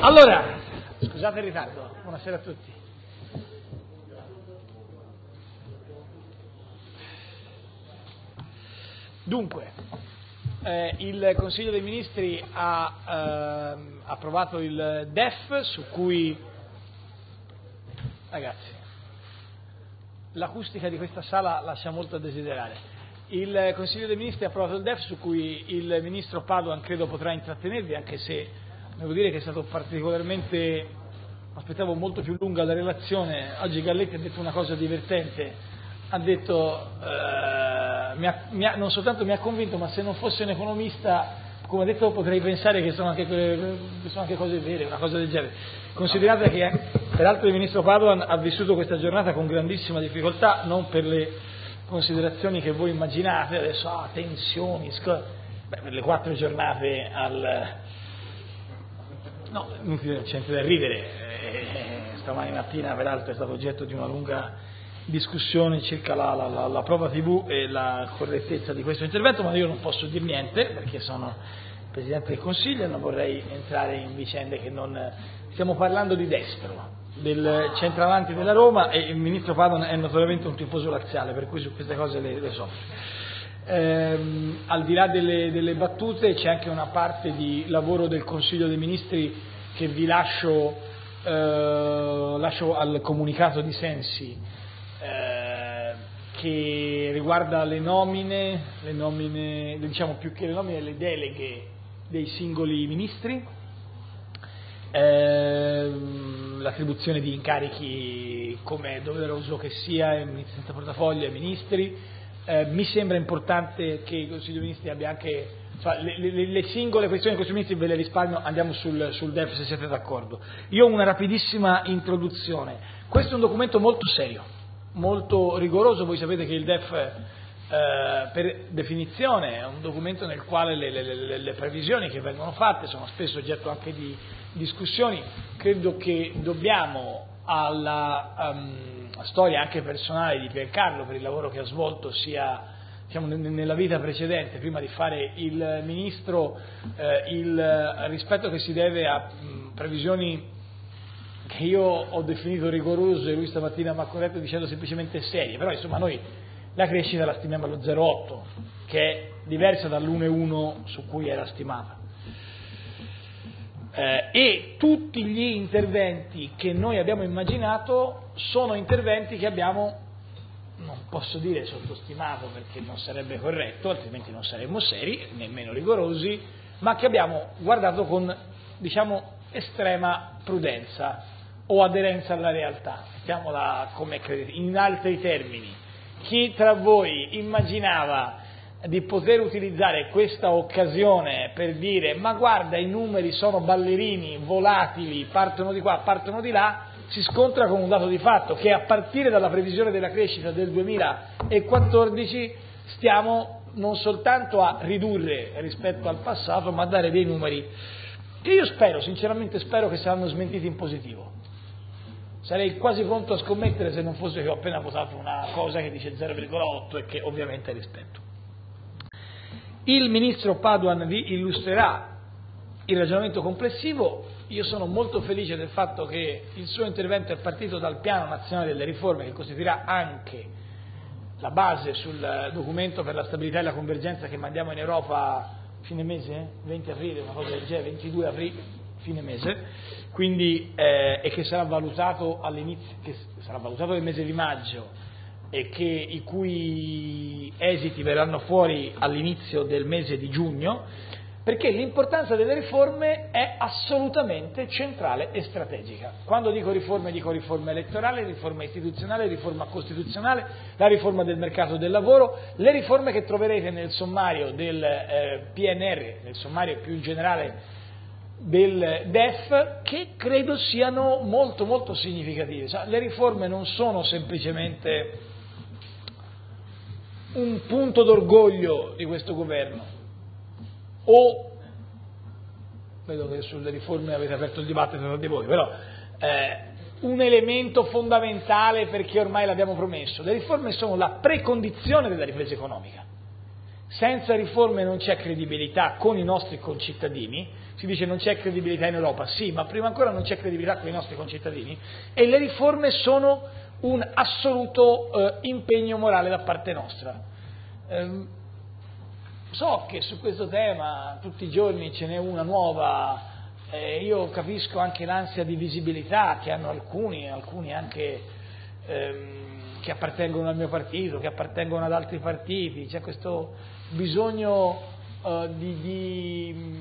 Allora, scusate il ritardo, buonasera a tutti. Dunque, eh, il Consiglio dei Ministri ha eh, approvato il DEF su cui, ragazzi, l'acustica di questa sala lascia molto a desiderare. Il Consiglio dei Ministri ha approvato il DEF su cui il Ministro Padoan credo potrà intrattenervi, anche se devo dire che è stato particolarmente, aspettavo molto più lunga la relazione, oggi Galletti ha detto una cosa divertente, ha detto, eh, mi ha, mi ha, non soltanto mi ha convinto, ma se non fosse un economista, come ha detto, potrei pensare che sono anche, che sono anche cose vere, una cosa del genere. Considerate che peraltro il Ministro Padoan ha vissuto questa giornata con grandissima difficoltà, non per le considerazioni che voi immaginate, adesso ah, tensioni, sc- beh, per le quattro giornate al... No, non c'è da ridere, eh, stamani mattina peraltro è stato oggetto di una lunga discussione circa la, la, la, la, prova TV e la correttezza di questo intervento, ma io non posso dire niente perché sono Presidente del Consiglio e non vorrei entrare in vicende che non... Stiamo parlando di destro, del centravanti della Roma e il ministro Padoan è notoriamente un tifoso laziale, per cui su queste cose le, le soffre. Ehm, al di là delle, delle, battute c'è anche una parte di lavoro del Consiglio dei Ministri che vi lascio, eh, lascio al comunicato di Sensi eh, che riguarda le nomine, le nomine, diciamo più che le nomine, le deleghe dei singoli ministri. Ehm, l'attribuzione di incarichi come è doveroso che sia senza portafoglio ai ministri. Eh, mi sembra importante che il Consiglio dei Ministri abbia anche cioè, le, le, le, singole questioni del Consiglio dei Ministri ve le risparmio, andiamo sul, sul DEF se siete d'accordo. Io ho una rapidissima introduzione. Questo è un documento molto serio, molto rigoroso, voi sapete che il DEF eh, per definizione è un documento nel quale le, le, le, previsioni che vengono fatte sono spesso oggetto anche di discussioni, credo che dobbiamo alla um, storia anche personale di Piercarlo per il lavoro che ha svolto sia diciamo, nella vita precedente, prima di fare il ministro, eh, il rispetto che si deve a mh, previsioni che io ho definito rigorose, lui stamattina mi ha corretto dicendo semplicemente serie, però insomma noi la crescita la stimiamo allo 0,8, che è diversa dall'1,1 su cui era stimata eh, e tutti gli interventi che noi abbiamo immaginato sono interventi che abbiamo, non posso dire sottostimato perché non sarebbe corretto, altrimenti non saremmo seri, nemmeno rigorosi, ma che abbiamo guardato con, diciamo, estrema prudenza o aderenza alla realtà, mettiamola come credete, in altri termini. Chi tra voi immaginava di poter utilizzare questa occasione per dire ma guarda i numeri sono ballerini, volatili, partono di qua, partono di là, si scontra con un dato di fatto che a partire dalla previsione della crescita del 2014 stiamo non soltanto a ridurre rispetto al passato ma a dare dei numeri che io spero, sinceramente spero che saranno smentiti in positivo. Sarei quasi pronto a scommettere se non fosse che ho appena votato una cosa che dice 0,8 e che ovviamente rispetto. Il ministro Paduan vi illustrerà il ragionamento complessivo. Io sono molto felice del fatto che il suo intervento è partito dal piano nazionale delle riforme che costituirà anche la base sul documento per la stabilità e la convergenza che mandiamo in Europa fine mese, 20 aprile, una cosa del genere, 22 aprile, fine mese, quindi, eh, e che sarà valutato che sarà valutato nel mese di maggio e che, i cui esiti verranno fuori all'inizio del mese di giugno, perché l'importanza delle riforme è assolutamente centrale e strategica. Quando dico riforme dico riforma elettorale, riforma istituzionale, riforma costituzionale, la riforma del mercato del lavoro, le riforme che troverete nel sommario del eh, PNR, nel sommario più in generale del DEF, che credo siano molto molto significative. Cioè, le riforme non sono semplicemente un punto d'orgoglio di questo governo o vedo che sulle riforme avete aperto il dibattito tra di voi, però eh, un elemento fondamentale perché ormai l'abbiamo promesso. Le riforme sono la precondizione della ripresa economica. senza riforme non c'è credibilità con i nostri concittadini, si dice non c'è credibilità in Europa, sì, ma prima ancora non c'è credibilità con i nostri concittadini e le riforme sono un assoluto eh, impegno morale da parte nostra. Eh, so che su questo tema tutti i giorni ce n'è una nuova, eh, io capisco anche l'ansia di visibilità che hanno alcuni, alcuni anche ehm, che appartengono al mio partito, che appartengono ad altri partiti, c'è questo bisogno eh, di, di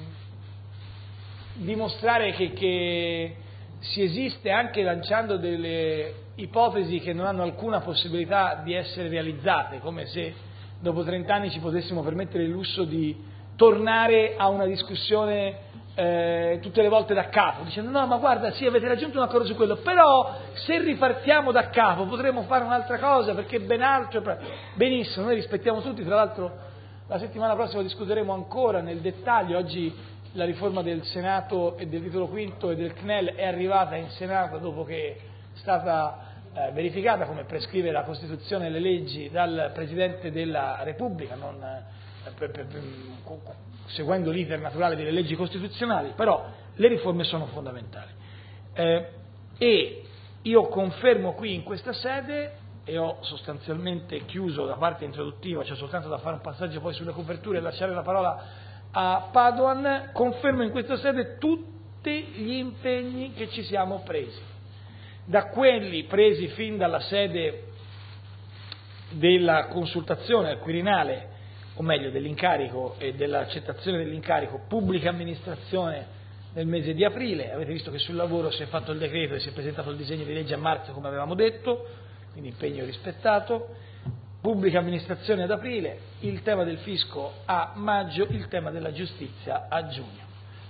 dimostrare che, che si esiste anche lanciando delle ipotesi che non hanno alcuna possibilità di essere realizzate, come se dopo 30 anni ci potessimo permettere il lusso di tornare a una discussione eh, tutte le volte da capo, dicendo no ma guarda sì avete raggiunto un accordo su quello, però se ripartiamo da capo potremo fare un'altra cosa perché ben altro, benissimo, noi rispettiamo tutti, tra l'altro la settimana prossima discuteremo ancora nel dettaglio, oggi la riforma del Senato e del titolo V e del CNEL è arrivata in Senato dopo che è stata eh, verificata come prescrive la Costituzione e le leggi dal Presidente della Repubblica, non, eh, per, per, per, seguendo l'iter naturale delle leggi costituzionali, però le riforme sono fondamentali. Eh, e io confermo qui in questa sede, e ho sostanzialmente chiuso la parte introduttiva, c'è cioè soltanto da fare un passaggio poi sulle coperture e lasciare la parola a Padoan, confermo in questa sede tutti gli impegni che ci siamo presi, da quelli presi fin dalla sede della consultazione al Quirinale, o meglio dell'incarico e dell'accettazione dell'incarico pubblica amministrazione nel mese di aprile, avete visto che sul lavoro si è fatto il decreto e si è presentato il disegno di legge a marzo come avevamo detto, quindi impegno rispettato, pubblica amministrazione ad aprile, il tema del fisco a maggio, il tema della giustizia a giugno.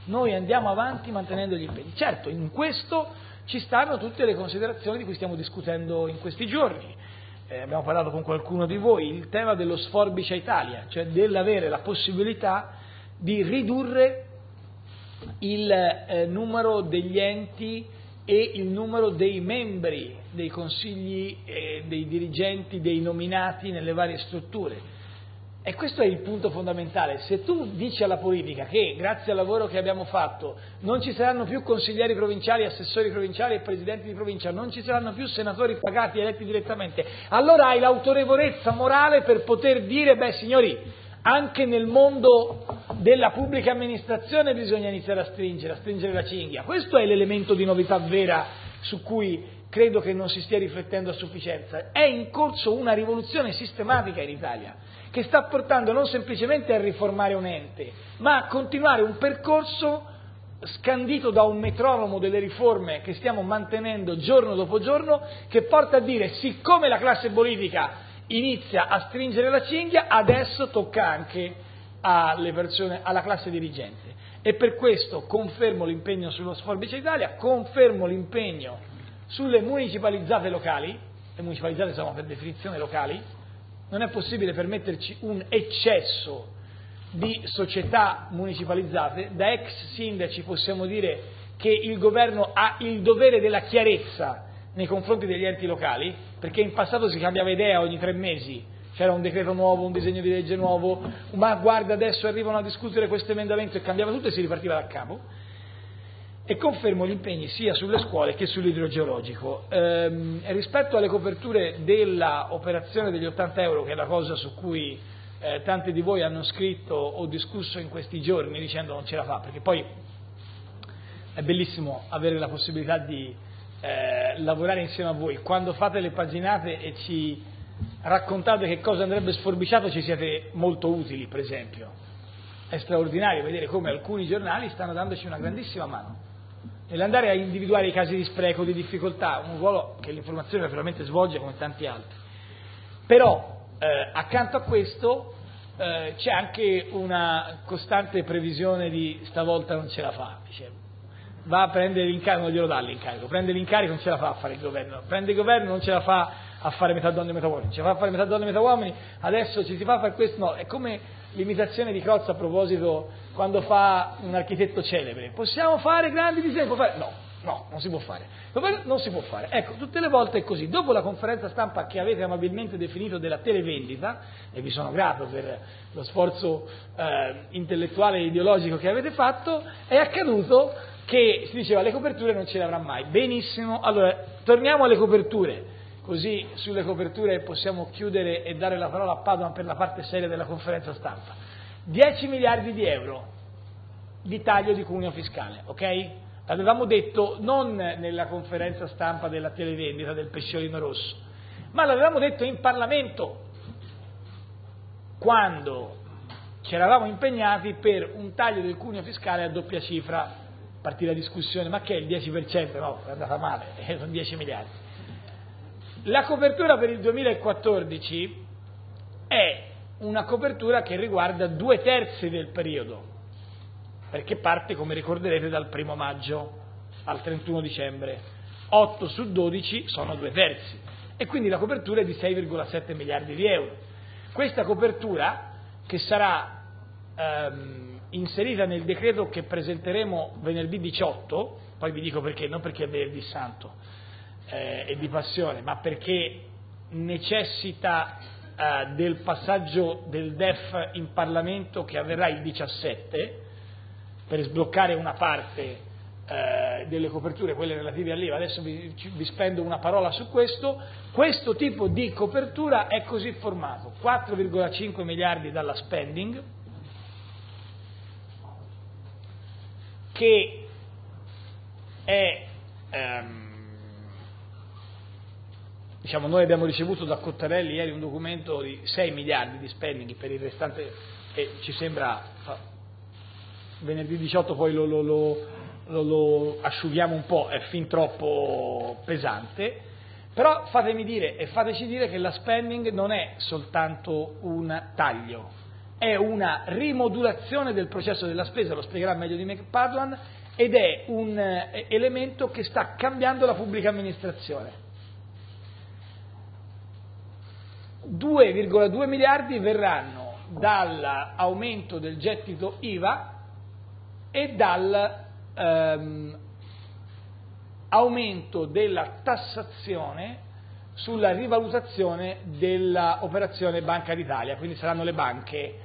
Noi andiamo avanti mantenendo gli impegni. Certo, in questo ci stanno tutte le considerazioni di cui stiamo discutendo in questi giorni. Eh, abbiamo parlato con qualcuno di voi, il tema dello sforbice Italia, cioè dell'avere la possibilità di ridurre il eh, numero degli enti e il numero dei membri dei consigli, eh, dei dirigenti, dei nominati nelle varie strutture. E questo è il punto fondamentale. Se tu dici alla politica che grazie al lavoro che abbiamo fatto non ci saranno più consiglieri provinciali, assessori provinciali e presidenti di provincia, non ci saranno più senatori pagati eletti direttamente, allora hai l'autorevolezza morale per poter dire, beh signori, anche nel mondo della pubblica amministrazione bisogna iniziare a stringere, a stringere la cinghia. Questo è l'elemento di novità vera su cui credo che non si stia riflettendo a sufficienza. È in corso una rivoluzione sistematica in Italia che sta portando non semplicemente a riformare un ente, ma a continuare un percorso scandito da un metronomo delle riforme che stiamo mantenendo giorno dopo giorno, che porta a dire siccome la classe politica inizia a stringere la cinghia, adesso tocca anche persone, alla classe dirigente. E per questo confermo l'impegno sullo Sforbice Italia, confermo l'impegno sulle municipalizzate locali, le municipalizzate sono per definizione locali, non è possibile permetterci un eccesso di società municipalizzate, da ex sindaci possiamo dire che il governo ha il dovere della chiarezza nei confronti degli enti locali, perché in passato si cambiava idea ogni tre mesi, c'era un decreto nuovo, un disegno di legge nuovo, ma guarda adesso arrivano a discutere questo emendamento e cambiava tutto e si ripartiva da capo. E confermo gli impegni sia sulle scuole che sull'idrogeologico. Ehm, rispetto alle coperture dell'operazione degli 80 euro, che è la cosa su cui eh, tanti di voi hanno scritto o discusso in questi giorni dicendo non ce la fa, perché poi è bellissimo avere la possibilità di eh, lavorare insieme a voi. Quando fate le paginate e ci raccontate che cosa andrebbe sforbiciato ci siete molto utili, per esempio. È straordinario vedere come alcuni giornali stanno dandoci una grandissima mano nell'andare a individuare i casi di spreco, di difficoltà, un ruolo che l'informazione naturalmente svolge come tanti altri. Però eh, accanto a questo eh, c'è anche una costante previsione di stavolta non ce la fa, dicevo va a prendere l'incarico, non glielo dà l'incarico, prende l'incarico non ce la fa a fare il governo, prende il governo non ce la fa a fare metà donne e metà uomini, ce la fa a fare metà donne e metà uomini, adesso ci si fa a fare questo, no, è come l'imitazione di Crozza a proposito quando fa un architetto celebre, possiamo fare grandi disegni, fare... no, No, non si può fare. Non si può fare. Ecco, tutte le volte è così. Dopo la conferenza stampa che avete amabilmente definito della televendita, e vi sono grato per lo sforzo eh, intellettuale e ideologico che avete fatto, è accaduto che si diceva le coperture non ce le avrà mai. Benissimo, allora torniamo alle coperture, così sulle coperture possiamo chiudere e dare la parola a Padoan per la parte seria della conferenza stampa. 10 miliardi di euro di taglio di cuneo fiscale, ok? L'avevamo detto non nella conferenza stampa della televendita del pesciolino rosso, ma l'avevamo detto in Parlamento quando ci eravamo impegnati per un taglio del cuneo fiscale a doppia cifra partì la discussione, ma che è il 10%? No, è andata male, sono 10 miliardi. La copertura per il 2014 è una copertura che riguarda due terzi del periodo, perché parte, come ricorderete, dal 1 maggio al 31 dicembre. 8 su 12 sono due terzi e quindi la copertura è di 6,7 miliardi di euro. Questa copertura, che sarà ehm, inserita nel decreto che presenteremo venerdì 18, poi vi dico perché, non perché è venerdì santo eh, e di passione, ma perché necessita eh, del passaggio del DEF in Parlamento che avverrà il 17 per sbloccare una parte eh, delle coperture, quelle relative all'IVA. Adesso vi, vi spendo una parola su questo. Questo tipo di copertura è così formato: 4,5 miliardi dalla spending, che è, ehm, diciamo, noi abbiamo ricevuto da Cottarelli ieri un documento di 6 miliardi di spending per il restante e ci sembra, venerdì 18 poi lo, lo, lo, lo asciughiamo un po', è fin troppo pesante, però fatemi dire e fateci dire che la spending non è soltanto un taglio, è una rimodulazione del processo della spesa, lo spiegherà meglio di me Padlan, ed è un eh, elemento che sta cambiando la pubblica amministrazione. 2,2 miliardi verranno dall'aumento del gettito IVA e dall'aumento ehm, della tassazione sulla rivalutazione dell'operazione Banca d'Italia, quindi saranno le banche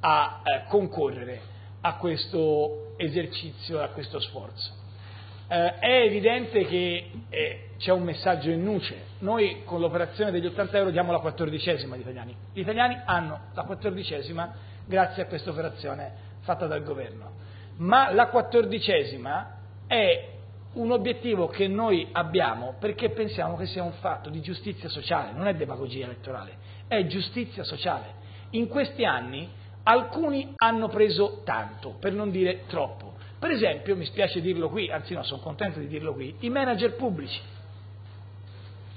a eh, concorrere a questo esercizio, a questo sforzo. Eh, è evidente che eh, c'è un messaggio in nuce. Noi con l'operazione degli 80 euro diamo la quattordicesima agli italiani. Gli italiani hanno la quattordicesima grazie a questa operazione fatta dal governo. Ma la quattordicesima è un obiettivo che noi abbiamo perché pensiamo che sia un fatto di giustizia sociale, non è demagogia elettorale, è giustizia sociale. In questi anni alcuni hanno preso tanto, per non dire troppo. Per esempio, mi spiace dirlo qui, anzi no, sono contento di dirlo qui, i manager pubblici.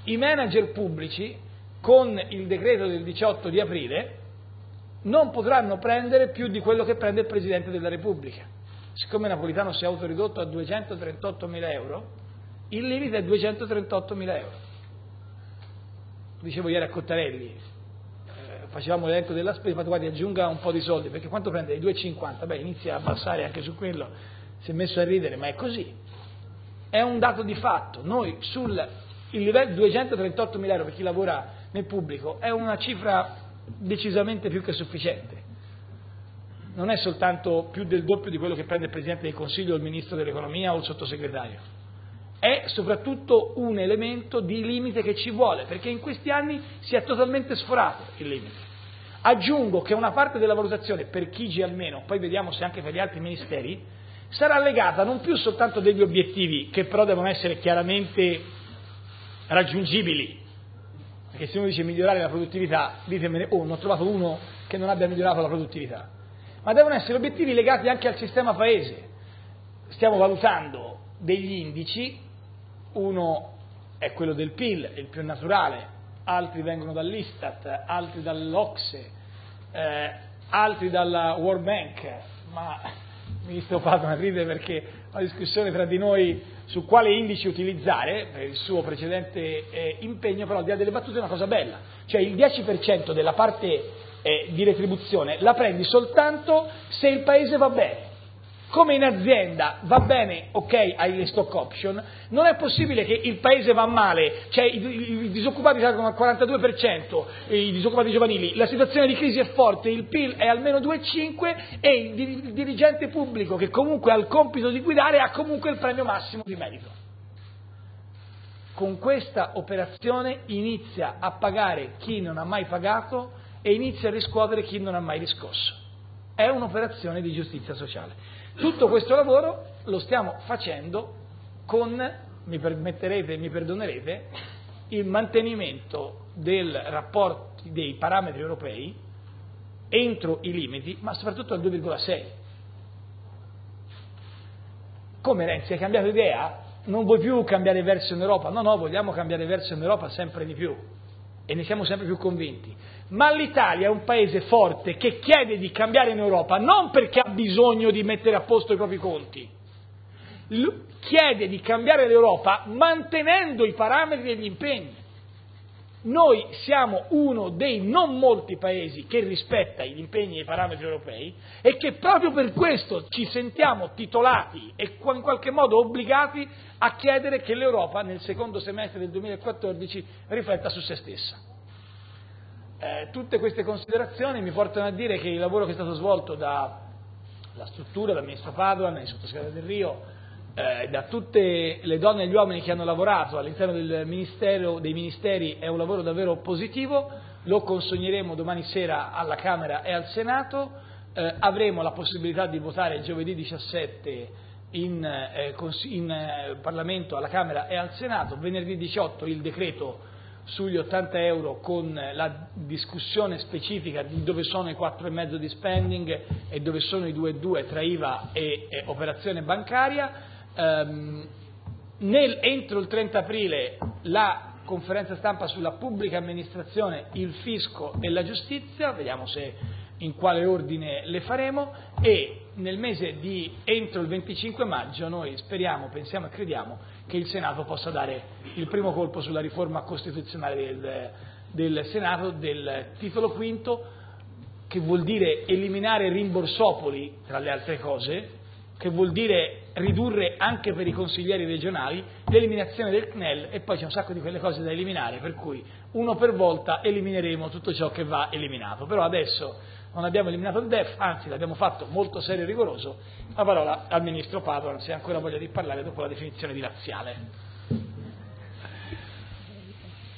I manager pubblici, con il decreto del 18 di aprile, non potranno prendere più di quello che prende il Presidente della Repubblica. Siccome Napolitano si è autoridotto a 238 mila euro, il limite è 238 mila euro. Dicevo ieri a Cottarelli, facevamo l'elenco della spesa, fatto guardi aggiunga un po' di soldi, perché quanto prende? I 2,50, beh inizia a abbassare anche su quello, si è messo a ridere, ma è così. È un dato di fatto, noi sul livello 238 mila euro per chi lavora nel pubblico è una cifra decisamente più che sufficiente. Non è soltanto più del doppio di quello che prende il Presidente del Consiglio, il Ministro dell'Economia o il Sottosegretario è soprattutto un elemento di limite che ci vuole, perché in questi anni si è totalmente sforato il limite. Aggiungo che una parte della valutazione, per Chigi almeno, poi vediamo se anche per gli altri ministeri, sarà legata non più soltanto degli obiettivi, che però devono essere chiaramente raggiungibili, perché se uno dice migliorare la produttività, ditemene, oh, non ho trovato uno che non abbia migliorato la produttività, ma devono essere obiettivi legati anche al sistema paese. Stiamo valutando degli indici uno è quello del PIL, il più naturale, altri vengono dall'Istat, altri dall'Ocse, eh, altri dalla World Bank, ma il ministro Padoan ride perché la discussione tra di noi su quale indice utilizzare per il suo precedente eh, impegno, però al di là delle battute è una cosa bella, cioè il 10% della parte eh, di retribuzione la prendi soltanto se il paese va bene. Come in azienda va bene, ok, hai le stock option, non è possibile che il paese va male, cioè i, i, disoccupati salgono al 42%, i disoccupati giovanili, la situazione di crisi è forte, il PIL è almeno 2,5 e il, il dirigente pubblico che comunque ha il compito di guidare ha comunque il premio massimo di merito. Con questa operazione inizia a pagare chi non ha mai pagato e inizia a riscuotere chi non ha mai riscosso. È un'operazione di giustizia sociale. Tutto questo lavoro lo stiamo facendo con, mi permetterete mi perdonerete, il mantenimento dei rapporti, dei parametri europei entro i limiti, ma soprattutto al 2,6. Come Renzi, hai cambiato idea? Non vuoi più cambiare verso in Europa? No, no, vogliamo cambiare verso in Europa sempre di più e ne siamo sempre più convinti ma l'Italia è un paese forte che chiede di cambiare in Europa non perché ha bisogno di mettere a posto i propri conti, chiede di cambiare l'Europa mantenendo i parametri e gli impegni. Noi siamo uno dei non molti paesi che rispetta gli impegni e i parametri europei e che proprio per questo ci sentiamo titolati e in qualche modo obbligati a chiedere che l'Europa nel secondo semestre del 2014 rifletta su se stessa. Eh, tutte queste considerazioni mi portano a dire che il lavoro che è stato svolto dalla struttura, dal ministro Padoan, dai sottosegretari del Rio, eh, da tutte le donne e gli uomini che hanno lavorato all'interno dei ministeri è un lavoro davvero positivo, lo consegneremo domani sera alla Camera e al Senato, eh, avremo la possibilità di votare giovedì 17 in, eh, in eh, Parlamento alla Camera e al Senato, venerdì 18 il decreto sugli 80 euro con la discussione specifica di dove sono i 4,5 di spending e dove sono i 2,2 tra IVA e, e operazione bancaria. Um, nel, entro il 30 aprile la conferenza stampa sulla pubblica amministrazione, il fisco e la giustizia, vediamo se in quale ordine le faremo e nel mese di entro il 25 maggio noi speriamo, pensiamo e crediamo che il Senato possa dare il primo colpo sulla riforma costituzionale del, del Senato del titolo quinto che vuol dire eliminare rimborsopoli tra le altre cose, che vuol dire ridurre anche per i consiglieri regionali l'eliminazione del CNEL e poi c'è un sacco di quelle cose da eliminare, per cui uno per volta elimineremo tutto ciò che va eliminato. Però adesso non abbiamo eliminato il DEF, anzi l'abbiamo fatto molto serio e rigoroso, la parola al Ministro Padoan se ha ancora voglia di parlare dopo la definizione di laziale.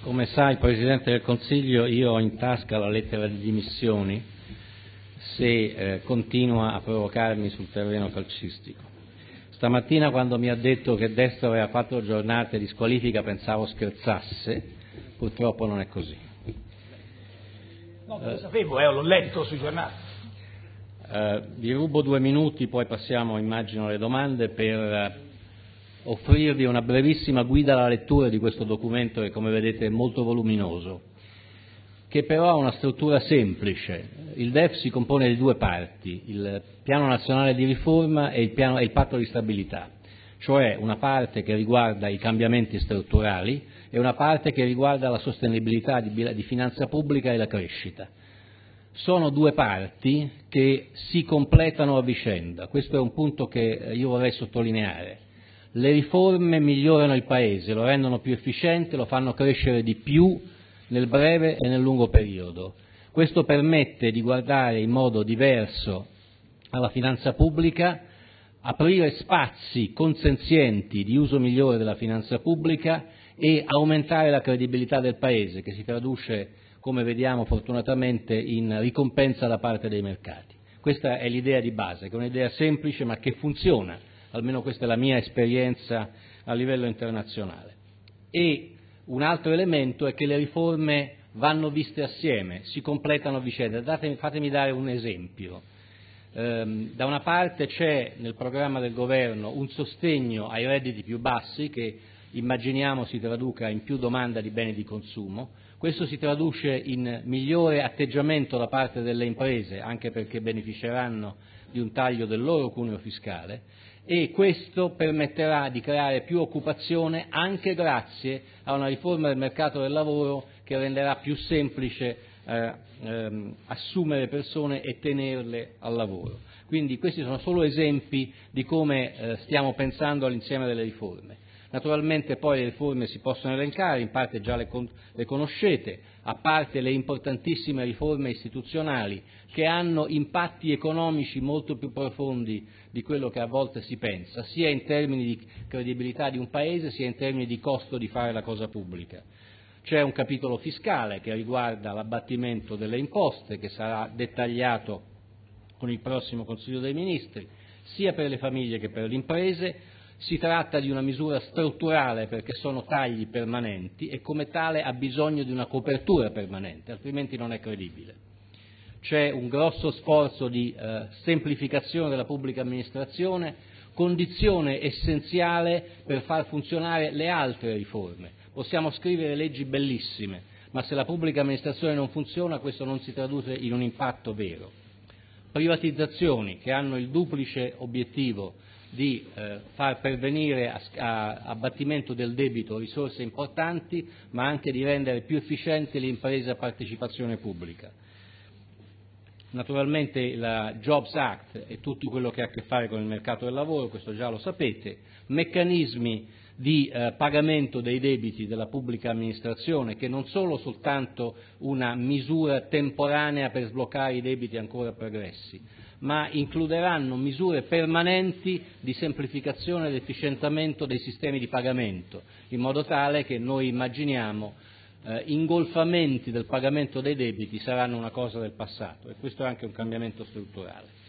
Come sa il Presidente del Consiglio, io ho in tasca la lettera di dimissioni se eh, continua a provocarmi sul terreno calcistico. Stamattina quando mi ha detto che Destro aveva quattro giornate di squalifica pensavo scherzasse, purtroppo non è così. No, lo sapevo, eh, l'ho letto sui giornali. Eh, vi rubo due minuti, poi passiamo, immagino, alle domande per eh, offrirvi una brevissima guida alla lettura di questo documento che, come vedete, è molto voluminoso, che però ha una struttura semplice. Il DEF si compone di due parti, il Piano Nazionale di Riforma e il, piano, e il Patto di Stabilità, cioè una parte che riguarda i cambiamenti strutturali e una parte che riguarda la sostenibilità di, finanza pubblica e la crescita. Sono due parti che si completano a vicenda, questo è un punto che io vorrei sottolineare. Le riforme migliorano il Paese, lo rendono più efficiente, lo fanno crescere di più nel breve e nel lungo periodo. Questo permette di guardare in modo diverso alla finanza pubblica, aprire spazi consenzienti di uso migliore della finanza pubblica e aumentare la credibilità del Paese, che si traduce, come vediamo fortunatamente, in ricompensa da parte dei mercati. Questa è l'idea di base, che è un'idea semplice ma che funziona, almeno questa è la mia esperienza a livello internazionale. E un altro elemento è che le riforme vanno viste assieme, si completano a vicenda. Datemi, fatemi dare un esempio. Ehm, da una parte c'è nel programma del governo un sostegno ai redditi più bassi che immaginiamo si traduca in più domanda di beni di consumo, questo si traduce in migliore atteggiamento da parte delle imprese, anche perché beneficeranno di un taglio del loro cuneo fiscale, e questo permetterà di creare più occupazione anche grazie a una riforma del mercato del lavoro che renderà più semplice eh, ehm, assumere persone e tenerle al lavoro. Quindi questi sono solo esempi di come eh, stiamo pensando all'insieme delle riforme. Naturalmente poi le riforme si possono elencare, in parte già le, conoscete, a parte le importantissime riforme istituzionali che hanno impatti economici molto più profondi di quello che a volte si pensa, sia in termini di credibilità di un Paese, sia in termini di costo di fare la cosa pubblica. C'è un capitolo fiscale che riguarda l'abbattimento delle imposte, che sarà dettagliato con il prossimo Consiglio dei Ministri, sia per le famiglie che per le imprese, si tratta di una misura strutturale perché sono tagli permanenti e come tale ha bisogno di una copertura permanente, altrimenti non è credibile. C'è un grosso sforzo di eh, semplificazione della pubblica amministrazione, condizione essenziale per far funzionare le altre riforme. Possiamo scrivere leggi bellissime, ma se la pubblica amministrazione non funziona questo non si traduce in un impatto vero. Privatizzazioni che hanno il duplice obiettivo di eh, far pervenire a, abbattimento del debito risorse importanti, ma anche di rendere più efficienti le imprese a partecipazione pubblica. Naturalmente la Jobs Act e tutto quello che ha a che fare con il mercato del lavoro, questo già lo sapete, meccanismi di eh, pagamento dei debiti della pubblica amministrazione che non sono soltanto una misura temporanea per sbloccare i debiti ancora pregressi, ma includeranno misure permanenti di semplificazione ed efficientamento dei sistemi di pagamento, in modo tale che noi immaginiamo eh, ingolfamenti del pagamento dei debiti saranno una cosa del passato e questo è anche un cambiamento strutturale.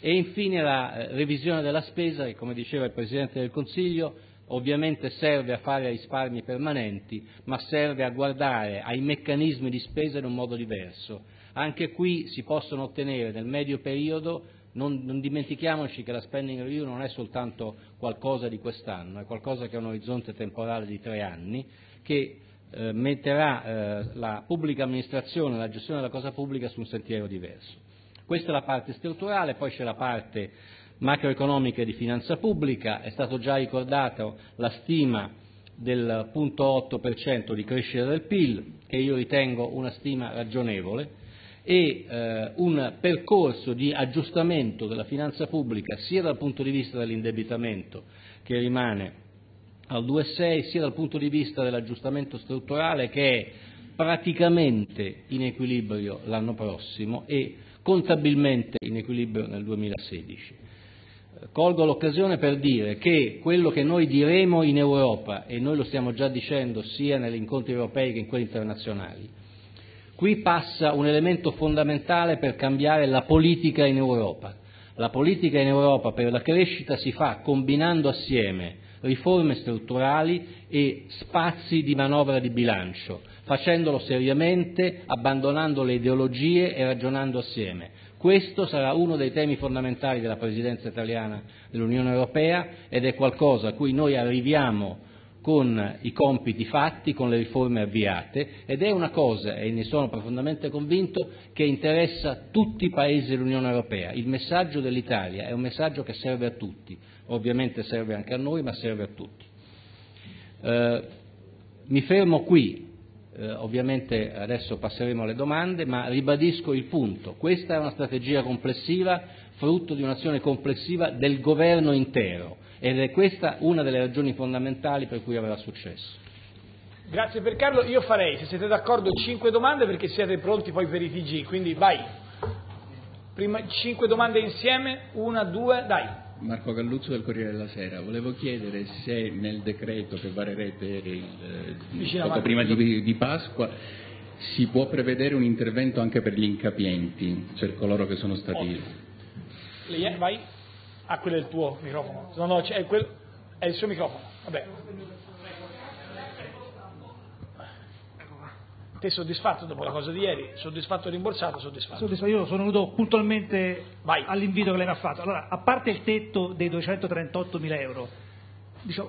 E infine la eh, revisione della spesa che, come diceva il Presidente del Consiglio, ovviamente serve a fare risparmi permanenti, ma serve a guardare ai meccanismi di spesa in un modo diverso, anche qui si possono ottenere nel medio periodo, non, dimentichiamoci che la spending review non è soltanto qualcosa di quest'anno, è qualcosa che ha un orizzonte temporale di tre anni, che eh, metterà eh, la pubblica amministrazione, la gestione della cosa pubblica su un sentiero diverso. Questa è la parte strutturale, poi c'è la parte macroeconomica e di finanza pubblica, è stato già ricordato la stima del punto 8% di crescita del PIL, che io ritengo una stima ragionevole, e eh, un percorso di aggiustamento della finanza pubblica sia dal punto di vista dell'indebitamento che rimane al 2,6 sia dal punto di vista dell'aggiustamento strutturale che è praticamente in equilibrio l'anno prossimo e contabilmente in equilibrio nel 2016. Colgo l'occasione per dire che quello che noi diremo in Europa, e noi lo stiamo già dicendo sia negli incontri europei che in quelli internazionali, Qui passa un elemento fondamentale per cambiare la politica in Europa. La politica in Europa per la crescita si fa combinando assieme riforme strutturali e spazi di manovra di bilancio, facendolo seriamente, abbandonando le ideologie e ragionando assieme. Questo sarà uno dei temi fondamentali della Presidenza italiana dell'Unione Europea ed è qualcosa a cui noi arriviamo con i compiti fatti, con le riforme avviate ed è una cosa, e ne sono profondamente convinto, che interessa tutti i paesi dell'Unione Europea. Il messaggio dell'Italia è un messaggio che serve a tutti, ovviamente serve anche a noi, ma serve a tutti. Eh, mi fermo qui, eh, ovviamente adesso passeremo alle domande, ma ribadisco il punto. Questa è una strategia complessiva, frutto di un'azione complessiva del governo intero ed è questa una delle ragioni fondamentali per cui avrà successo. Grazie per Carlo, io farei, se siete d'accordo, cinque domande perché siete pronti poi per i TG, quindi vai. Prima cinque domande insieme, una, due, dai. Marco Galluzzo del Corriere della Sera, volevo chiedere se nel decreto che varerete il, eh, prima di, di Pasqua si può prevedere un intervento anche per gli incapienti, cioè coloro che sono stati... Oh. Vai. Ah, quello è il tuo microfono. No, no, è, quel... è il suo microfono. Vabbè. Te soddisfatto dopo la cosa di ieri? Soddisfatto rimborsato? Soddisfatto. soddisfatto. Io sono venuto puntualmente Vai. all'invito che lei mi ha fatto. Allora, a parte il tetto dei 238 mila euro,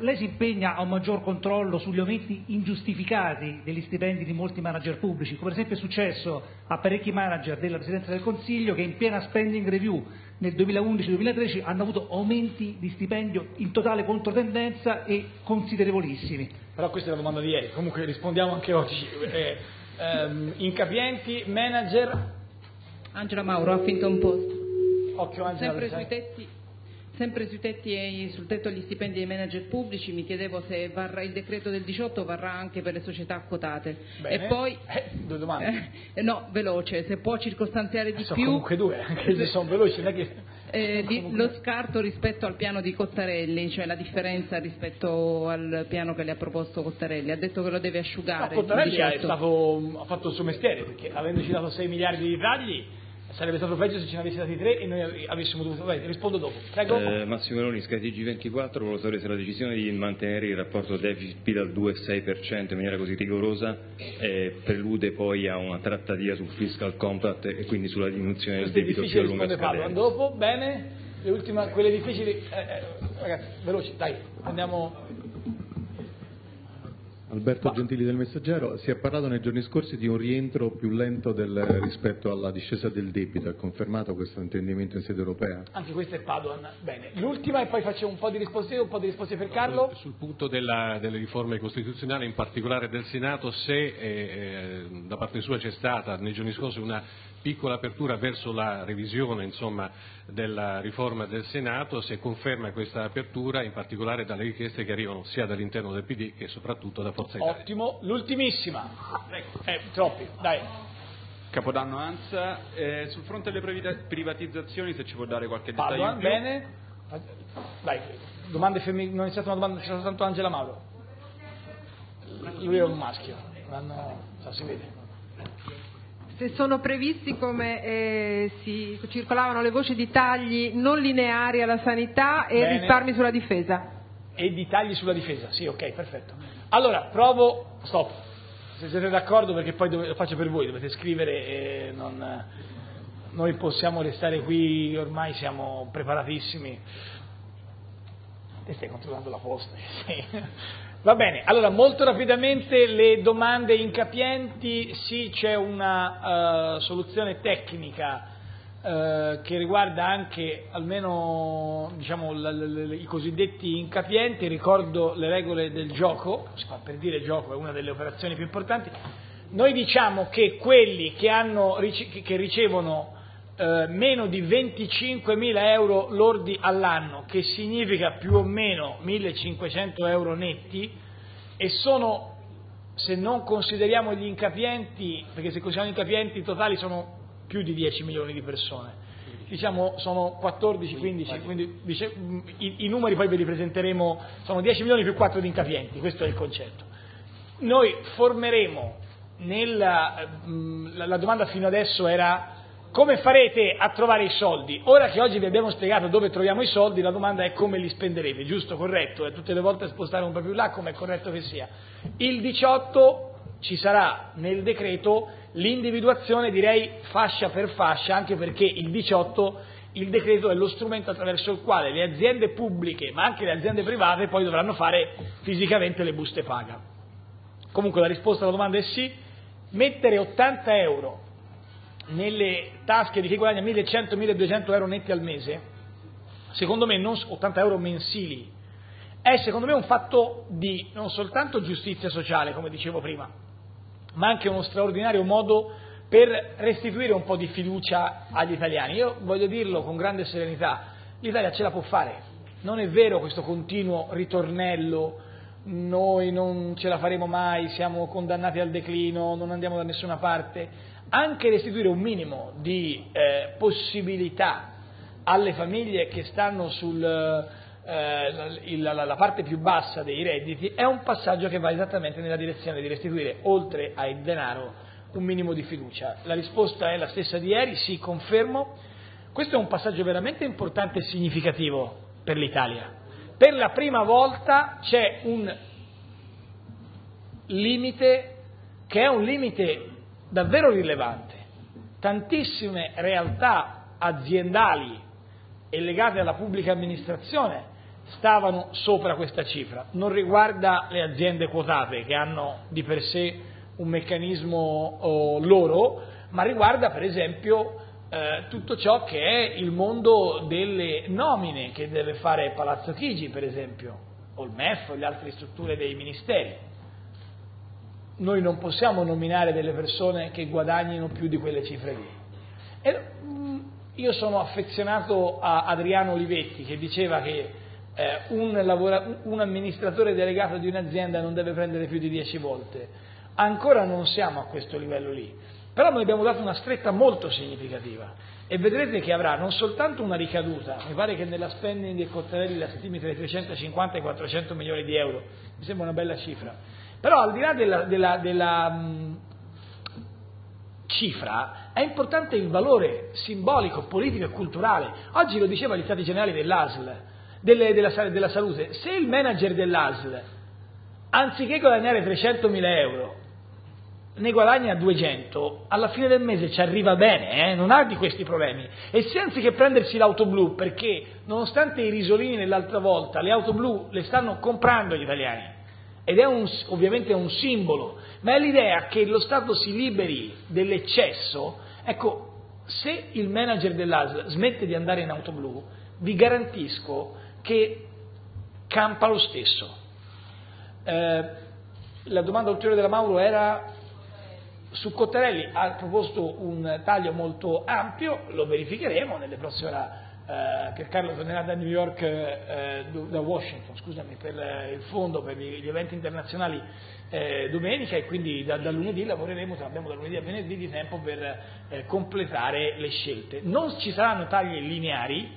lei si impegna a un maggior controllo sugli aumenti ingiustificati degli stipendi di molti manager pubblici, come ad esempio è successo a parecchi manager della Presidenza del Consiglio che in piena spending review nel 2011-2013 hanno avuto aumenti di stipendio in totale controtendenza e considerevolissimi. Però questa è la domanda di ieri, comunque rispondiamo anche oggi. Eh, ehm, incapienti, manager. Angela Mauro, Huffington Post. Occhio sempre sui tetti Sempre sui tetti e sul tetto agli stipendi dei manager pubblici mi chiedevo se il decreto del 18 varrà anche per le società quotate. E poi, eh, due domande. No, veloce, se può circostanziare di più. Eh, di, lo scarto rispetto al piano di Cottarelli, cioè la differenza rispetto al piano che le ha proposto Cottarelli. Ha detto che lo deve asciugare. No, Cottarelli stato, ha fatto il suo mestiere perché avendoci dato 6 miliardi di tagli Sarebbe stato peggio se ce ne avessi dati tre e noi avessimo dovuto. Vai, rispondo dopo. Prego. Eh, Massimo Meloni, SkyTG 24, volevo sapere se la decisione di mantenere il rapporto deficit al 2,6% in maniera così rigorosa eh, prelude poi a una trattativa sul fiscal compact e quindi sulla diminuzione del debito più a lunga scadenza. Dopo, bene, le ultime, quelle difficili. Eh, eh, ragazzi, veloci, dai, andiamo. Alberto Gentili del Messaggero, si è parlato nei giorni scorsi di un rientro più lento del, rispetto alla discesa del debito, è confermato questo intendimento in sede europea? Anche questo è Padoan, bene. L'ultima e poi facciamo un po' di risposte, un po' di risposte per Carlo. Sul punto della, delle riforme costituzionali, in particolare del Senato, se eh, eh, da parte sua c'è stata nei giorni scorsi una piccola apertura verso la revisione insomma, della riforma del Senato, se conferma questa apertura, in particolare dalle richieste che arrivano sia dall'interno del PD che soprattutto da Forza Italia. Ottimo, l'ultimissima. Eh, troppi, dai. Capodanno Anza, eh, sul fronte delle privatizzazioni se ci può dare qualche dettaglio Padua, in più. bene. Dai, domande femminili, non è iniziato una domanda, c'è soltanto Angela Mauro. Lui è un maschio, l'hanno, si vede se sono previsti come eh, si circolavano le voci di tagli non lineari alla sanità e Bene. risparmi sulla difesa. E di tagli sulla difesa, sì, ok, perfetto. Allora, provo, stop, se siete d'accordo perché poi dove, lo faccio per voi, dovete scrivere e non, noi possiamo restare qui, ormai siamo preparatissimi. Te stai controllando la posta, sì. Va bene, allora molto rapidamente le domande incapienti, sì c'è una uh, soluzione tecnica uh, che riguarda anche almeno diciamo, l- l- l- i cosiddetti incapienti, ricordo le regole del gioco, per dire gioco è una delle operazioni più importanti, noi diciamo che quelli che, hanno, che ricevono eh, meno di 25.000 euro lordi all'anno, che significa più o meno 1.500 euro netti, e sono, se non consideriamo gli incapienti, perché se consideriamo gli incapienti totali sono più di 10 milioni di persone, diciamo sono 14, 15, quindi dice, i, i, numeri poi ve li presenteremo, sono 10 milioni più 4 di incapienti, questo è il concetto. Noi formeremo, nella, la, la domanda fino adesso era come farete a trovare i soldi? Ora che oggi vi abbiamo spiegato dove troviamo i soldi, la domanda è come li spenderete, giusto, corretto? E tutte le volte spostare un po' più là, come è corretto che sia. Il 18 ci sarà nel decreto l'individuazione, direi, fascia per fascia, anche perché il 18 il decreto è lo strumento attraverso il quale le aziende pubbliche, ma anche le aziende private, poi dovranno fare fisicamente le buste paga. Comunque la risposta alla domanda è sì, mettere 80 euro nelle tasche di chi guadagna 1100-1200 euro netti al mese, secondo me non 80 euro mensili, è secondo me un fatto di non soltanto giustizia sociale, come dicevo prima, ma anche uno straordinario modo per restituire un po' di fiducia agli italiani. Io voglio dirlo con grande serenità, l'Italia ce la può fare, non è vero questo continuo ritornello, noi non ce la faremo mai, siamo condannati al declino, non andiamo da nessuna parte anche restituire un minimo di eh, possibilità alle famiglie che stanno sulla eh, parte più bassa dei redditi è un passaggio che va esattamente nella direzione di restituire, oltre al denaro, un minimo di fiducia. La risposta è la stessa di ieri, sì, confermo. Questo è un passaggio veramente importante e significativo per l'Italia. Per la prima volta c'è un limite che è un limite davvero rilevante. Tantissime realtà aziendali e legate alla pubblica amministrazione stavano sopra questa cifra. Non riguarda le aziende quotate che hanno di per sé un meccanismo oh, loro, ma riguarda per esempio eh, tutto ciò che è il mondo delle nomine che deve fare Palazzo Chigi, per esempio, o il MEF o le altre strutture dei ministeri noi non possiamo nominare delle persone che guadagnino più di quelle cifre lì. E, mm, io sono affezionato a Adriano Olivetti che diceva che eh, un, lavora, un amministratore delegato di un'azienda non deve prendere più di 10 volte. Ancora non siamo a questo livello lì, però noi abbiamo dato una stretta molto significativa e vedrete che avrà non soltanto una ricaduta, mi pare che nella spending di Cottarelli la stimi tra i 350 e i 400 milioni di euro, mi sembra una bella cifra, però al di là della, della, della mh, cifra è importante il valore simbolico, politico e culturale. Oggi lo diceva gli stati generali dell'ASL, delle, della, della salute, se il manager dell'ASL, anziché guadagnare 300.000 euro, ne guadagna 200, alla fine del mese ci arriva bene, eh? non ha di questi problemi. E se anziché prendersi l'auto blu, perché nonostante i risolini nell'altra volta, le auto blu le stanno comprando gli italiani, ed è un, ovviamente un simbolo, ma è l'idea che lo Stato si liberi dell'eccesso, ecco, se il manager dell'ASL smette di andare in auto blu, vi garantisco che campa lo stesso. Eh, la domanda ulteriore della Mauro era su Cottarelli ha proposto un taglio molto ampio, lo verificheremo nelle prossime ore. Eh, che Carlo tornerà da New York, eh, da Washington, scusami, per il fondo per gli eventi internazionali eh, domenica e quindi da, da, lunedì lavoreremo, abbiamo da lunedì a venerdì di tempo per eh, completare le scelte. Non ci saranno tagli lineari,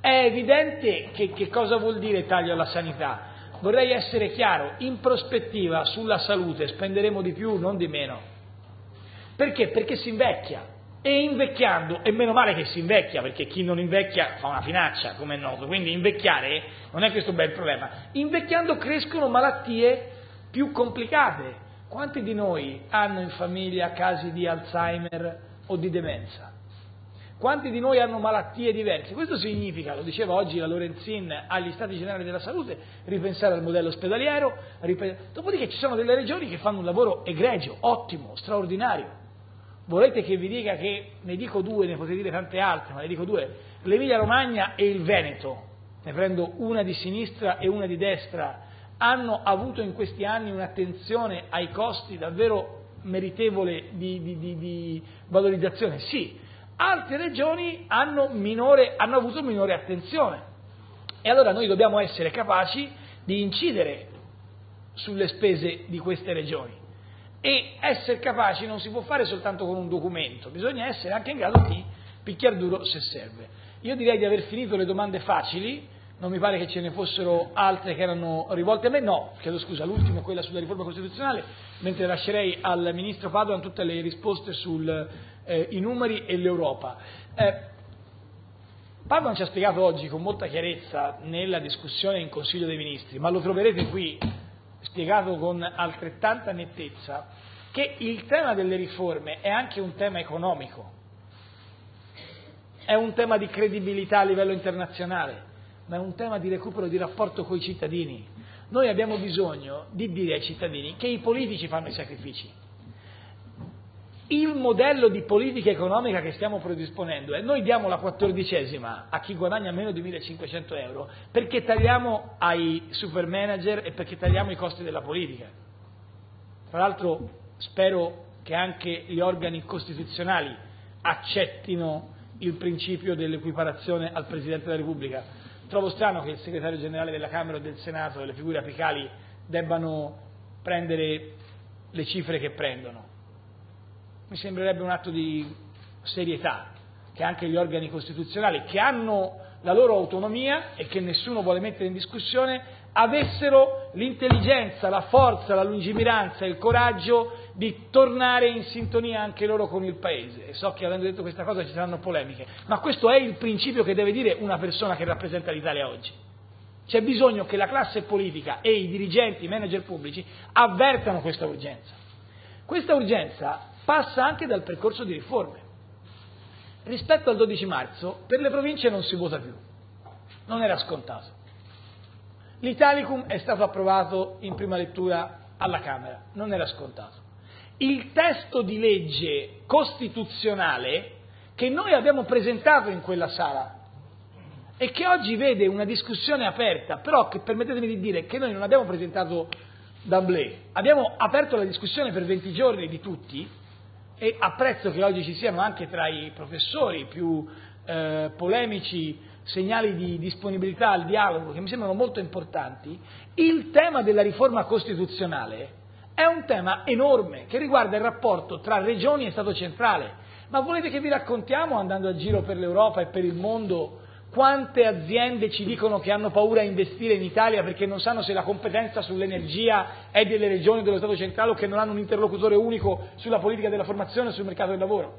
è evidente che, che cosa vuol dire taglio alla sanità. Vorrei essere chiaro, in prospettiva sulla salute spenderemo di più, non di meno perché? Perché si invecchia. E invecchiando, e meno male che si invecchia, perché chi non invecchia fa una finaccia, come è noto, quindi invecchiare non è questo bel problema. Invecchiando crescono malattie più complicate. Quanti di noi hanno in famiglia casi di Alzheimer o di demenza? Quanti di noi hanno malattie diverse? Questo significa, lo diceva oggi la Lorenzin agli Stati Generali della Salute, ripensare al modello ospedaliero, ripensare... dopodiché ci sono delle regioni che fanno un lavoro egregio, ottimo, straordinario Volete che vi dica che, ne dico due, ne potete dire tante altre, ma ne dico due, l'Emilia Romagna e il Veneto, ne prendo una di sinistra e una di destra, hanno avuto in questi anni un'attenzione ai costi davvero meritevole di, di, di, di valorizzazione? Sì, altre regioni hanno, minore, hanno avuto minore attenzione. E allora noi dobbiamo essere capaci di incidere sulle spese di queste regioni. E essere capaci non si può fare soltanto con un documento, bisogna essere anche in grado di picchiar duro se serve. Io direi di aver finito le domande facili, non mi pare che ce ne fossero altre che erano rivolte a me, no, chiedo scusa, l'ultima è quella sulla riforma costituzionale, mentre lascerei al Ministro Padoan tutte le risposte sui eh, numeri e l'Europa. Eh, Padoan ci ha spiegato oggi con molta chiarezza nella discussione in Consiglio dei Ministri, ma lo troverete qui spiegato con altrettanta nettezza, che il tema delle riforme è anche un tema economico, è un tema di credibilità a livello internazionale, ma è un tema di recupero di rapporto con i cittadini. Noi abbiamo bisogno di dire ai cittadini che i politici fanno i sacrifici, il modello di politica economica che stiamo predisponendo è noi diamo la quattordicesima a chi guadagna meno di 1500 euro perché tagliamo ai super manager e perché tagliamo i costi della politica. Tra l'altro spero che anche gli organi costituzionali accettino il principio dell'equiparazione al Presidente della Repubblica. Trovo strano che il segretario generale della Camera e del Senato e le figure apicali debbano prendere le cifre che prendono mi sembrerebbe un atto di serietà che anche gli organi costituzionali, che hanno la loro autonomia e che nessuno vuole mettere in discussione, avessero l'intelligenza, la forza, la lungimiranza e il coraggio di tornare in sintonia anche loro con il Paese. E so che avendo detto questa cosa ci saranno polemiche, ma questo è il principio che deve dire una persona che rappresenta l'Italia oggi. C'è bisogno che la classe politica e i dirigenti, i manager pubblici avvertano questa urgenza. Questa urgenza passa anche dal percorso di riforme. Rispetto al 12 marzo, per le province non si vota più, non era scontato. L'Italicum è stato approvato in prima lettura alla Camera, non era scontato. Il testo di legge costituzionale che noi abbiamo presentato in quella sala e che oggi vede una discussione aperta, però che permettetemi di dire che noi non abbiamo presentato d'amblè, abbiamo aperto la discussione per 20 giorni di tutti, e apprezzo che oggi ci siano anche tra i professori più eh, polemici segnali di disponibilità al dialogo che mi sembrano molto importanti, il tema della riforma costituzionale è un tema enorme che riguarda il rapporto tra regioni e Stato centrale. Ma volete che vi raccontiamo, andando a giro per l'Europa e per il mondo, quante aziende ci dicono che hanno paura a investire in Italia perché non sanno se la competenza sull'energia è delle regioni dello Stato centrale o che non hanno un interlocutore unico sulla politica della formazione e sul mercato del lavoro?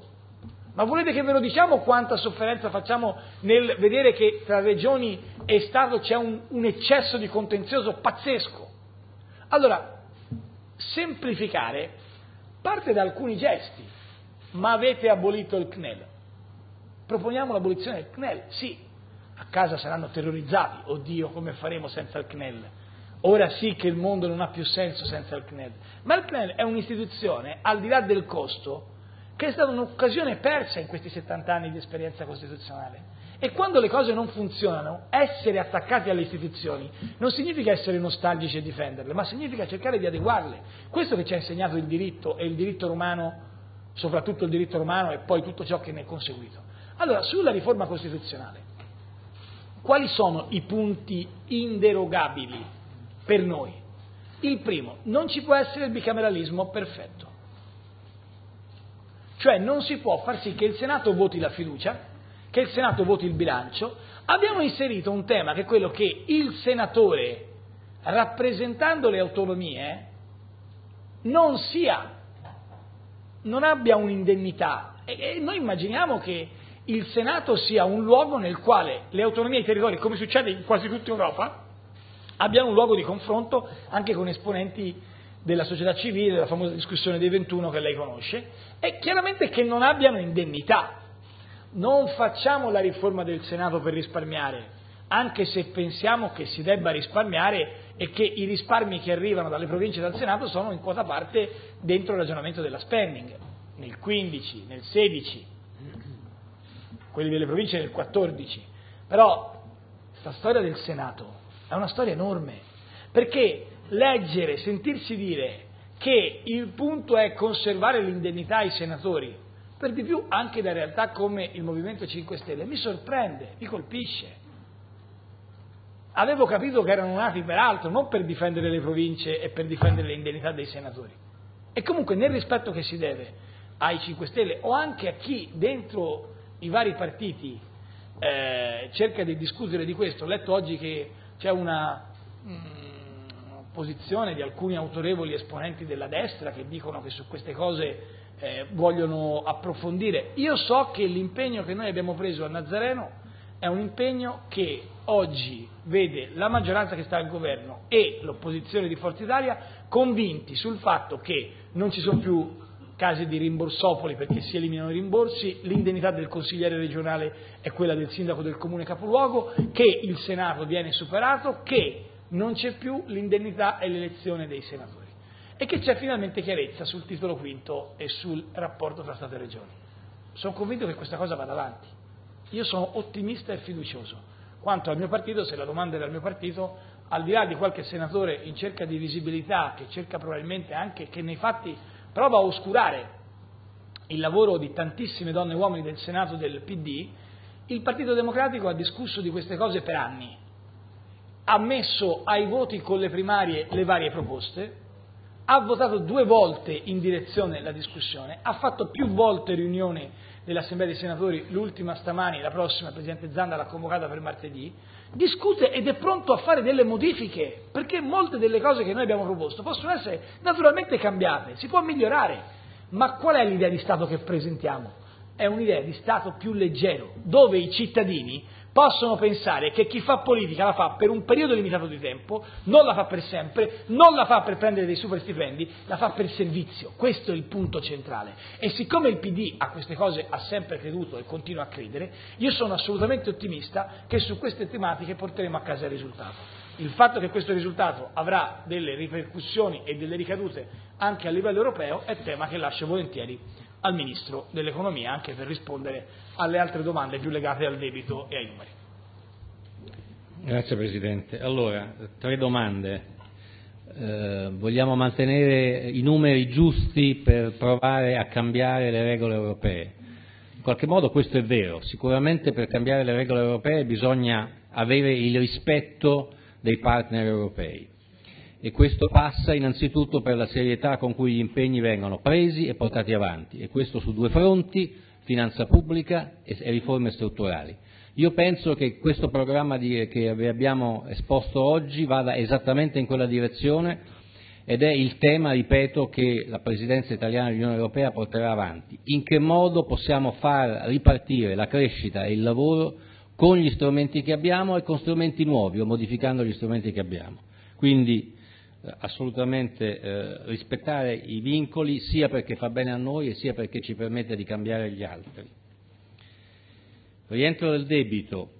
Ma volete che ve lo diciamo quanta sofferenza facciamo nel vedere che tra regioni e Stato c'è un, un eccesso di contenzioso pazzesco? Allora, semplificare parte da alcuni gesti, ma avete abolito il CNEL. Proponiamo l'abolizione del CNEL, sì, a casa saranno terrorizzati, oddio come faremo senza il CNEL? Ora sì che il mondo non ha più senso senza il CNEL, ma il CNEL è un'istituzione, al di là del costo, che è stata un'occasione persa in questi 70 anni di esperienza costituzionale. E quando le cose non funzionano, essere attaccati alle istituzioni non significa essere nostalgici e difenderle, ma significa cercare di adeguarle. Questo che ci ha insegnato il diritto e il diritto romano, soprattutto il diritto romano e poi tutto ciò che ne è conseguito. Allora, sulla riforma costituzionale, quali sono i punti inderogabili per noi? Il primo, non ci può essere il bicameralismo perfetto. Cioè non si può far sì che il Senato voti la fiducia, che il Senato voti il bilancio. Abbiamo inserito un tema che è quello che il senatore, rappresentando le autonomie, non sia, non abbia un'indennità. E, noi immaginiamo che il Senato sia un luogo nel quale le autonomie e i territori, come succede in quasi tutta Europa, abbiano un luogo di confronto anche con esponenti della società civile, la famosa discussione dei 21 che lei conosce, è chiaramente che non abbiano indennità. Non facciamo la riforma del Senato per risparmiare, anche se pensiamo che si debba risparmiare e che i risparmi che arrivano dalle province dal Senato sono in quota parte dentro il ragionamento della spending, nel 15, nel 16, quelli delle province nel 14. Però questa storia del Senato è una storia enorme, perché leggere, sentirsi dire che il punto è conservare l'indennità ai senatori, per di più anche da realtà come il Movimento 5 Stelle, mi sorprende, mi colpisce. Avevo capito che erano nati per altro, non per difendere le province e per difendere le indennità dei senatori. E comunque nel rispetto che si deve ai 5 Stelle o anche a chi dentro i vari partiti eh, cerca di discutere di questo, ho letto oggi che c'è una... Mm, posizione di alcuni autorevoli esponenti della destra che dicono che su queste cose eh, vogliono approfondire. Io so che l'impegno che noi abbiamo preso a Nazareno è un impegno che oggi vede la maggioranza che sta al governo e l'opposizione di Forza Italia convinti sul fatto che non ci sono più casi di rimborsopoli perché si eliminano i rimborsi, l'indennità del consigliere regionale è quella del sindaco del comune capoluogo, che il Senato viene superato, che non c'è più l'indennità e l'elezione dei senatori e che c'è finalmente chiarezza sul titolo quinto e sul rapporto tra Stato e Regioni. Sono convinto che questa cosa vada avanti. Io sono ottimista e fiducioso. Quanto al mio partito, se la domanda è dal mio partito, al di là di qualche senatore in cerca di visibilità, che cerca probabilmente anche, che nei fatti prova a oscurare il lavoro di tantissime donne e uomini del Senato del PD, il Partito Democratico ha discusso di queste cose per anni. Ha messo ai voti con le primarie le varie proposte, ha votato due volte in direzione la discussione, ha fatto più volte riunioni dell'Assemblea dei Senatori, l'ultima stamani, la prossima il Presidente Zanda l'ha convocata per martedì, discute ed è pronto a fare delle modifiche, perché molte delle cose che noi abbiamo proposto possono essere naturalmente cambiate, si può migliorare, ma qual è l'idea di Stato che presentiamo? È un'idea di Stato più leggero, dove i cittadini possono pensare che chi fa politica la fa per un periodo limitato di tempo, non la fa per sempre, non la fa per prendere dei super stipendi, la fa per servizio. Questo è il punto centrale. E siccome il PD a queste cose ha sempre creduto e continua a credere, io sono assolutamente ottimista che su queste tematiche porteremo a casa il risultato. Il fatto che questo risultato avrà delle ripercussioni e delle ricadute anche a livello europeo è tema che lascio volentieri al Ministro dell'Economia anche per rispondere alle altre domande più legate al debito e ai numeri. Grazie Presidente. Allora, tre domande. eh, vogliamo mantenere i numeri giusti per provare a cambiare le regole europee. In qualche modo questo è vero, sicuramente per cambiare le regole europee bisogna avere il rispetto dei partner europei e questo passa innanzitutto per la serietà con cui gli impegni vengono presi e portati avanti e questo su due fronti, finanza pubblica e riforme strutturali. Io penso che questo programma che vi abbiamo esposto oggi vada esattamente in quella direzione ed è il tema, ripeto, che la Presidenza italiana dell'Unione Europea porterà avanti. In che modo possiamo far ripartire la crescita e il lavoro con gli strumenti che abbiamo e con strumenti nuovi o modificando gli strumenti che abbiamo. Assolutamente eh, rispettare i vincoli sia perché fa bene a noi sia perché ci permette di cambiare gli altri. Rientro del debito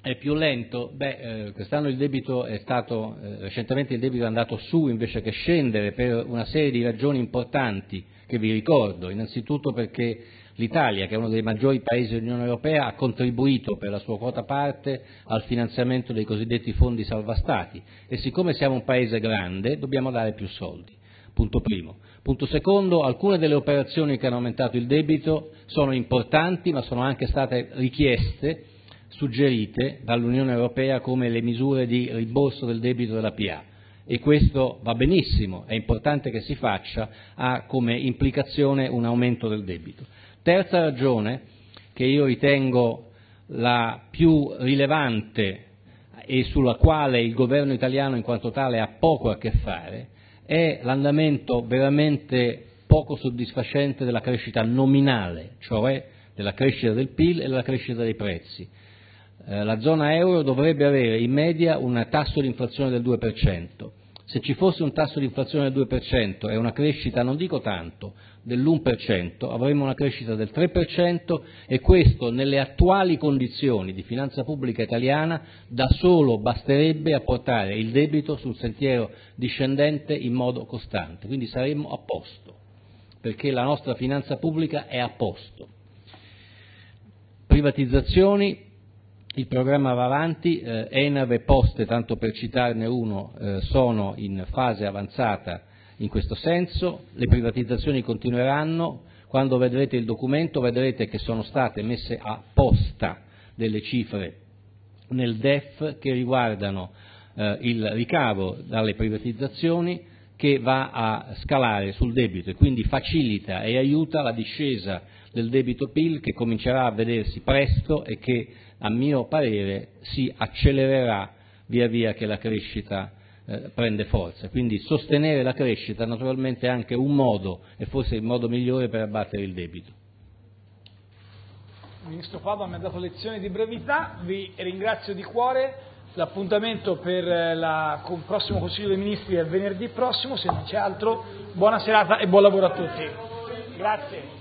è più lento? Beh, eh, quest'anno il debito è stato, eh, recentemente il debito è andato su invece che scendere per una serie di ragioni importanti che vi ricordo, innanzitutto perché L'Italia, che è uno dei maggiori paesi dell'Unione Europea, ha contribuito per la sua quota parte al finanziamento dei cosiddetti fondi salva Stati e siccome siamo un paese grande dobbiamo dare più soldi. Punto primo. Punto secondo, alcune delle operazioni che hanno aumentato il debito sono importanti ma sono anche state richieste, suggerite dall'Unione Europea come le misure di rimborso del debito della PA e questo va benissimo, è importante che si faccia, ha come implicazione un aumento del debito. Terza ragione, che io ritengo la più rilevante e sulla quale il governo italiano in quanto tale ha poco a che fare, è l'andamento veramente poco soddisfacente della crescita nominale, cioè della crescita del PIL e della crescita dei prezzi. Eh, la zona euro dovrebbe avere in media un tasso di inflazione del 2%. Se ci fosse un tasso di inflazione del 2% e una crescita, non dico tanto, dell'1%, avremmo una crescita del 3% e questo nelle attuali condizioni di finanza pubblica italiana da solo basterebbe a portare il debito sul sentiero discendente in modo costante, quindi saremmo a posto, perché la nostra finanza pubblica è a posto. Privatizzazioni, il programma va avanti, eh, Enav e Poste, tanto per citarne uno, eh, sono in fase avanzata in questo senso, le privatizzazioni continueranno, quando vedrete il documento vedrete che sono state messe a posta delle cifre nel DEF che riguardano eh, il ricavo dalle privatizzazioni che va a scalare sul debito e quindi facilita e aiuta la discesa del debito PIL che comincerà a vedersi presto e che a mio parere si accelererà via via che la crescita eh, prende forza. Quindi sostenere la crescita naturalmente è anche un modo, e forse il modo migliore per abbattere il debito. Ministro Fava mi ha dato lezioni di brevità, vi ringrazio di cuore. L'appuntamento per eh, il prossimo Consiglio dei Ministri è venerdì prossimo, se non c'è altro, buona serata e buon lavoro a tutti. Grazie.